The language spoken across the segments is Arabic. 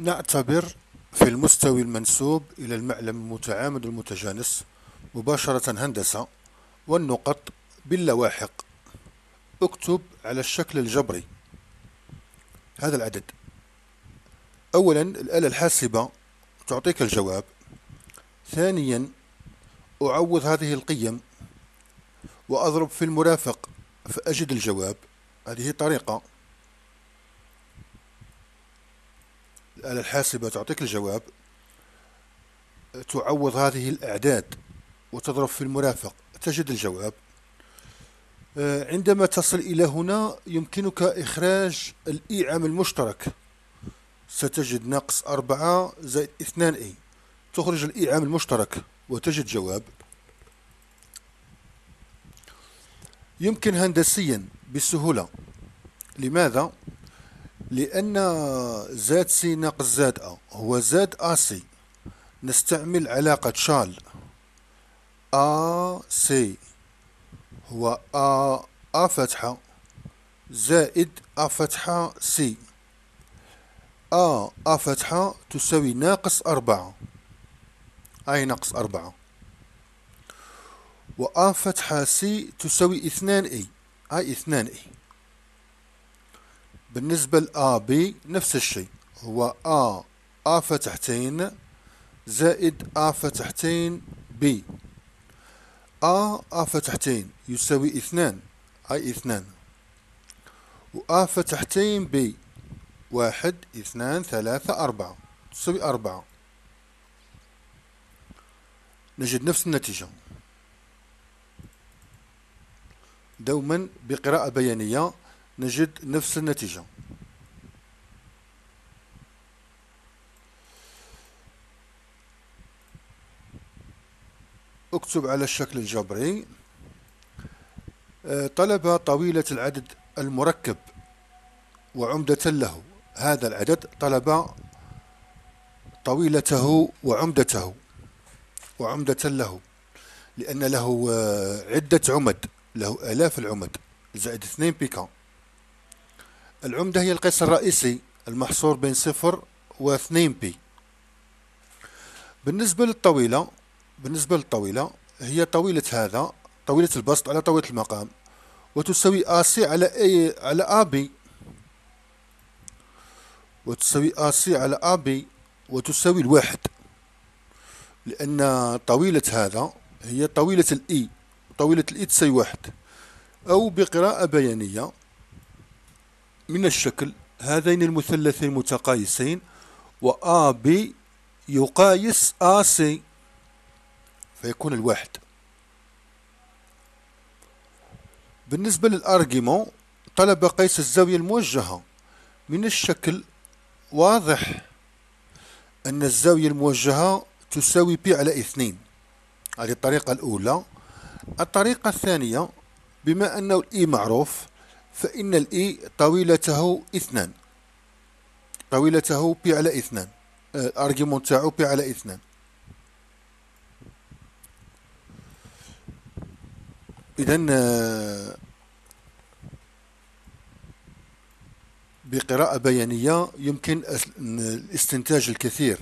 نعتبر في المستوي المنسوب إلى المعلم المتعامد المتجانس مباشرة هندسة والنقط باللواحق اكتب على الشكل الجبري هذا العدد. أولا الآلة الحاسبة تعطيك الجواب. ثانيا أعوض هذه القيم وأضرب في المرافق فأجد الجواب. هذه طريقة. الآلة الحاسبة تعطيك الجواب تعوض هذه الأعداد وتضرب في المرافق تجد الجواب. آه، عندما تصل إلى هنا يمكنك إخراج الإيعام المشترك. ستجد ناقص أربعة زائد اثنان إي تخرج الإيعام المشترك وتجد جواب. يمكن هندسيا بسهولة. لماذا؟ لأن زاد سي ناقص زاد أ هو زاد أ سي. نستعمل علاقة شال. أ سي. هو أ أ فتحة. زائد أ فتحة سي. أ أ فتحة تساوي ناقص أربعة. أي ناقص أربعة. وأ فتحة سي تساوي اثنان إي. أي اثنان إي. بالنسبة ل AB نفس الشيء. هو A A فتحتين زائد A فتحتين B. A A فتحتين يساوي اثنان أي اثنان. و A فتحتين B واحد اثنان ثلاثة أربعة. تساوي أربعة. نجد نفس النتيجة. دوما بقراءة بيانية. نجد نفس النتيجة. اكتب على الشكل الجبري. آه، طلب طويلة العدد المركب وعمدة له. هذا العدد طلب طويلته وعمدته وعمدة له لأن له آه، عدة عمد له آلاف العمد زائد اثنين بيكا. العمدة هي القيس الرئيسي المحصور بين صفر واثنين بي. بالنسبة للطويلة بالنسبة للطويلة هي طويلة هذا طويلة البسط على طويلة المقام وتساوي AC على A على AB وتساوي AC على AB وتساوي الواحد. لأن طويلة هذا هي طويلة ال i طويلة ال i تساوي واحد. أو بقراءة بيانية من الشكل هذين المثلثين متقايسين و B يقايس C فيكون الواحد. بالنسبة لل argument طلب قيس الزاوية الموجهة من الشكل واضح أن الزاوية الموجهة تساوي بي على اثنين. هذه الطريقة الأولى. الطريقة الثانية بما أنه الإي معروف فإن الإي طويلته اثنان. طويلته بي على اثنان. ال argument تاعو بي على اثنان. إذا آه، بقراءة بيانية يمكن الاستنتاج الكثير.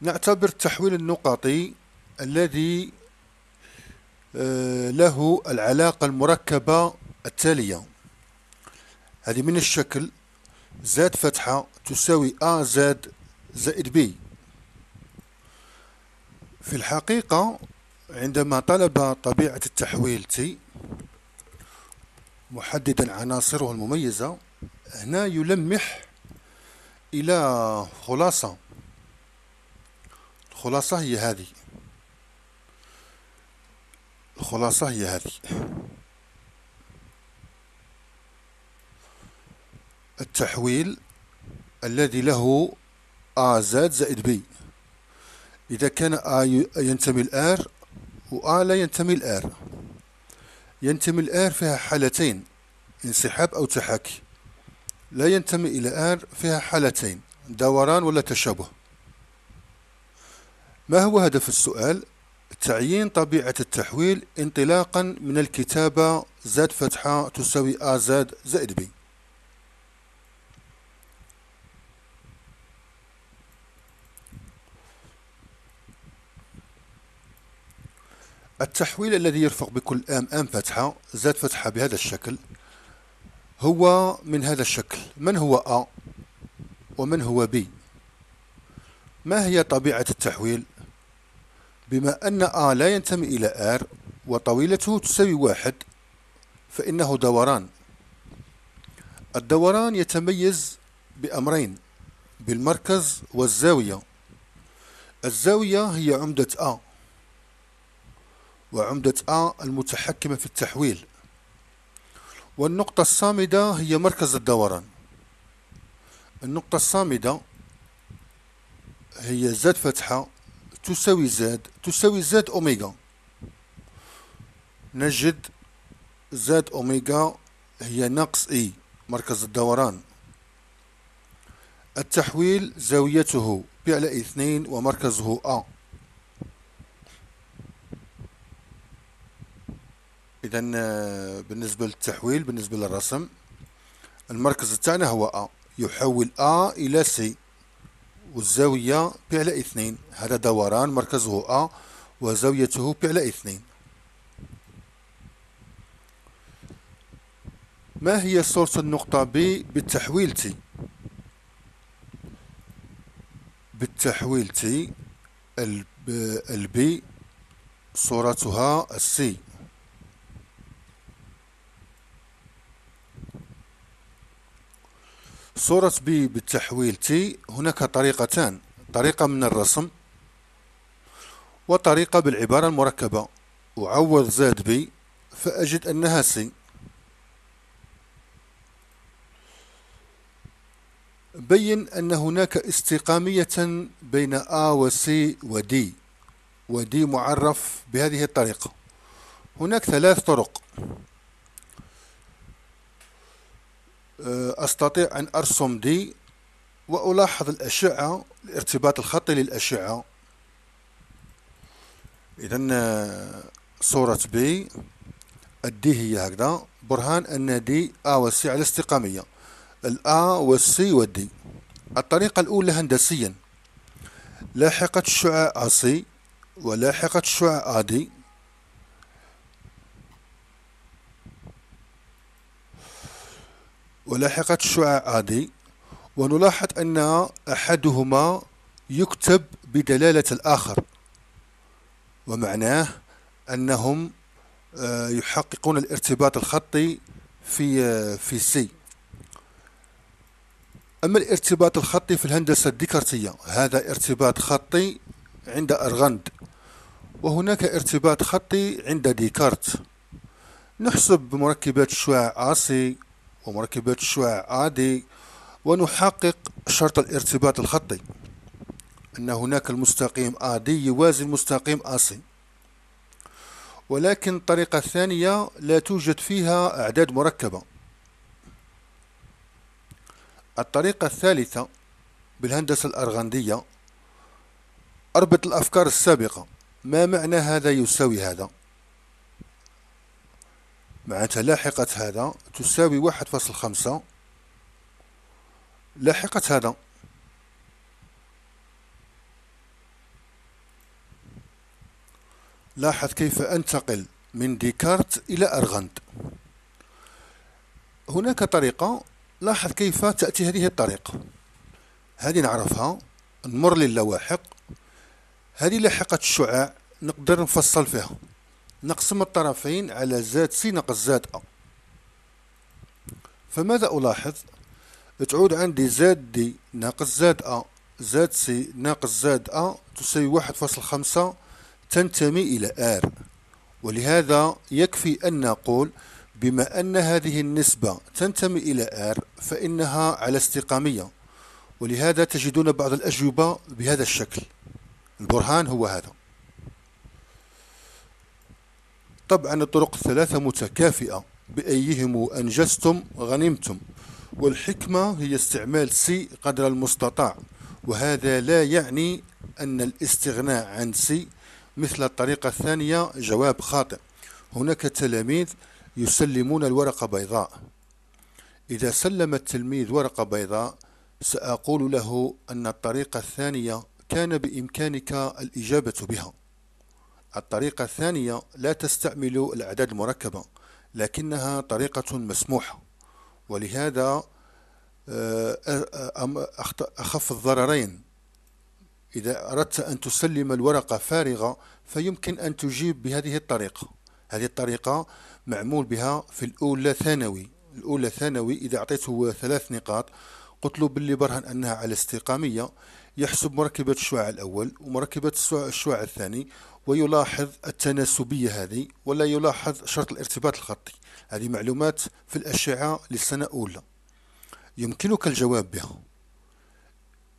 نعتبر التحويل النقطي الذي آه، له العلاقة المركبة التالية. هذه من الشكل زاد فتحة تساوي A زاد زائد B. في الحقيقة عندما طلب طبيعة التحويل T محددا عناصره المميزة هنا يلمح إلى خلاصة. الخلاصة هي هذه. الخلاصة هي هذه. التحويل الذي له A زاد زائد B إذا كان A ينتمي لآر و A لا ينتمي لآر ينتمي لآر فيها حالتين انسحاب أو تحاكي. لا ينتمي إلى آر فيها حالتين دوران أو تشابه. ما هو هدف السؤال؟ تعيين طبيعة التحويل انطلاقا من الكتابة زاد فتحة تساوي آ زاد زائد بي. التحويل الذي يرفق بكل آم آم فتحة زاد فتحة بهذا الشكل هو من هذا الشكل. من هو أ ومن هو بي؟ ما هي طبيعة التحويل؟ بما أن أ لا ينتمي إلى R وطويلته تساوي واحد فإنه دوران. الدوران يتميز بأمرين بالمركز والزاوية. الزاوية هي عمدة أ وعمدة أ المتحكمة في التحويل. والنقطة الصامدة هي مركز الدوران. النقطة الصامدة هي زد فتحة تساوي زد تساوي زد أوميغا نجد زد أوميغا هي ناقص إي مركز الدوران. التحويل زاويته بي على اثنين ومركزه أ إذا بالنسبة للتحويل بالنسبة للرسم المركز تاعنا هو أ يحول أ إلى سي والزاوية بي على اثنين. هذا دوران مركزه أ وزاويته بي على اثنين. ما هي صورة النقطة B بالتحويل T بالتحويل T البي صورتها السي صورة B بالتحويل T هناك طريقتان. طريقة من الرسم وطريقة بالعبارة المركبة. أعوض زاد B فأجد أنها سي بين أن هناك استقامية بين A و C و D و D معرف بهذه الطريقة. هناك ثلاث طرق. أستطيع أن أرسم دي وألاحظ الأشعة الارتباط الخطي للأشعة. إذا أه، صورة بي الدي هي هكذا. برهان أن دي A و C على استقامية. الأ والسي والدي الطريقة الأولى هندسيا. لاحقة الشعاع أسي ولاحقة الشعاع آدي ولاحقة الشعاع آدي ونلاحظ أن أحدهما يكتب بدلالة الآخر ومعناه أنهم آه، يحققون الارتباط الخطي في آه، في سي. أما الارتباط الخطي في الهندسة الديكارتية هذا ارتباط خطي عند أرغند وهناك ارتباط خطي عند ديكارت. نحسب مركبات الشعاع آسي ومركبات الشعاع آدي ونحقق شرط الارتباط الخطي. أن هناك المستقيم آدي يوازي المستقيم آسي. ولكن الطريقة الثانية لا توجد فيها أعداد مركبة. الطريقة الثالثة بالهندسة الأرغندية أربط الأفكار السابقة. ما معنى هذا يساوي هذا؟ معناتها لاحقة هذا تساوي واحد فاصل خمسة. لاحقة هذا. لاحظ كيف أنتقل من ديكارت إلى أرغند هناك طريقة. لاحظ كيف تأتي هذه الطريقة هذه نعرفها. نمر للواحق. هذه لاحقة الشعاع. نقدر نفصل فيها. نقسم الطرفين على زاد سي ناقص زاد أ. فماذا ألاحظ؟ تعود عندي زاد دي ناقص زاد أ زاد سي ناقص زاد أ تساوي واحد فاصل خمسة تنتمي إلى آر. ولهذا يكفي أن نقول بما أن هذه النسبة تنتمي إلى R فإنها على استقامية. ولهذا تجدون بعض الأجوبة بهذا الشكل. البرهان هو هذا. طبعا الطرق الثلاثة متكافئة. بأيهم أنجزتم غنمتم. والحكمة هي استعمال سي قدر المستطاع. وهذا لا يعني أن الاستغناء عن سي مثل الطريقة الثانية جواب خاطئ. هناك تلاميذ يسلمون الورقة بيضاء. إذا سلم التلميذ ورقة بيضاء سأقول له أن الطريقة الثانية كان بإمكانك الإجابة بها. الطريقة الثانية لا تستعمل الأعداد المركبة لكنها طريقة مسموحة. ولهذا آه، أخف الضررين. إذا أردت أن تسلم الورقة فارغة فيمكن أن تجيب بهذه الطريقة. هذه الطريقة معمول بها في الأولى ثانوي. الأولى ثانوي إذا أعطيته ثلاث نقاط قلت له باللي برهن أنها على استقامية يحسب مركبة الشعاع الأول ومركبة الشعاع الثاني ويلاحظ التناسبية هذه ولا يلاحظ شرط الارتباط الخطي. هذه معلومات في الأشعة للسنة الأولى. يمكنك الجواب بها.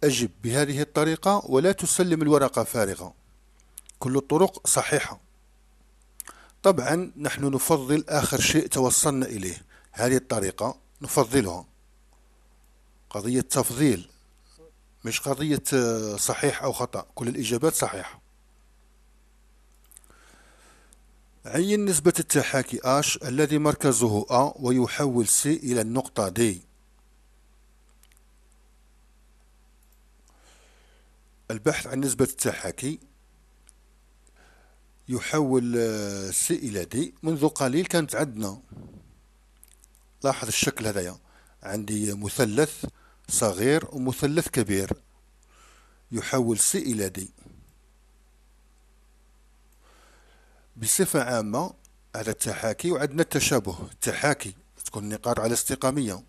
أجب بهذه الطريقة ولا تسلم الورقة فارغة. كل الطرق صحيحة. طبعا نحن نفضل آخر شيء توصلنا إليه. هذه الطريقة نفضلها. قضية تفضيل مش قضية صحيح أو خطأ. كل الإجابات صحيحة. عين نسبة التحاكي H الذي مركزه A ويحول C إلى النقطة D البحث عن نسبة التحاكي يحول C إلى D منذ قليل كانت عندنا. لاحظ الشكل هذايا عندي مثلث صغير ومثلث كبير. يحول C إلى D بصفة عامة هذا التحاكي وعندنا التشابه. التحاكي تكون النقاط على استقامية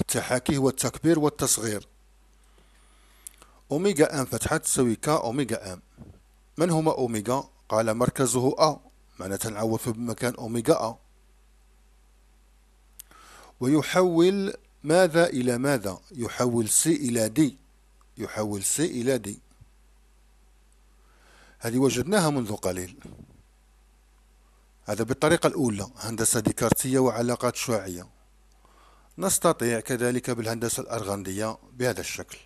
التحاكي هو التكبير والتصغير. أوميغا أم فتحة تساوي كا أوميغا أم. من هما أوميغا؟ قال مركزه أ معناتها نعوض في مكان أوميغا أ. ويحول ماذا إلى ماذا؟ يحول سي إلى دي. يحول سي إلى دي. هذه وجدناها منذ قليل. هذا بالطريقة الأولى هندسة ديكارتية وعلاقات شعاعية نستطيع كذلك بالهندسة الأرغندية بهذا الشكل.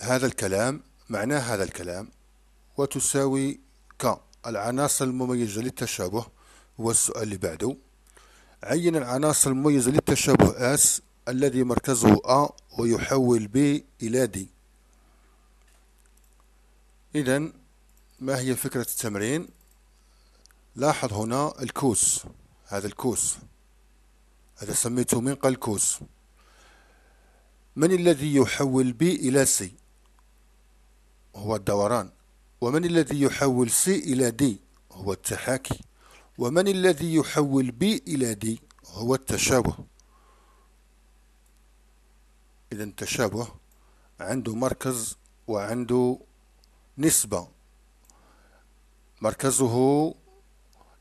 هذا الكلام معناه هذا الكلام وتساوي ك العناصر المميزة للتشابه هو السؤال اللي بعده. عين العناصر المميزة للتشابه S الذي مركزه A ويحول B إلى D إذا ما هي فكرة التمرين؟ لاحظ هنا الكوس هذا الكوس. هذا سميته منقى الكوس من الذي يحول B إلى C هو الدوران. ومن الذي يحول C إلى D هو التحاكي. ومن الذي يحول B إلى D هو التشابه. إذا التشابه عنده مركز وعنده نسبة. مركزه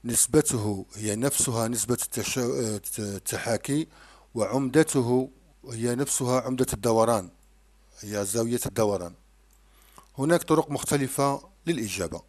نسبته هي نفسها نسبة التحاكي وعمدته هي نفسها عمدة الدوران هي زاوية الدوران. هناك طرق مختلفة للإجابة.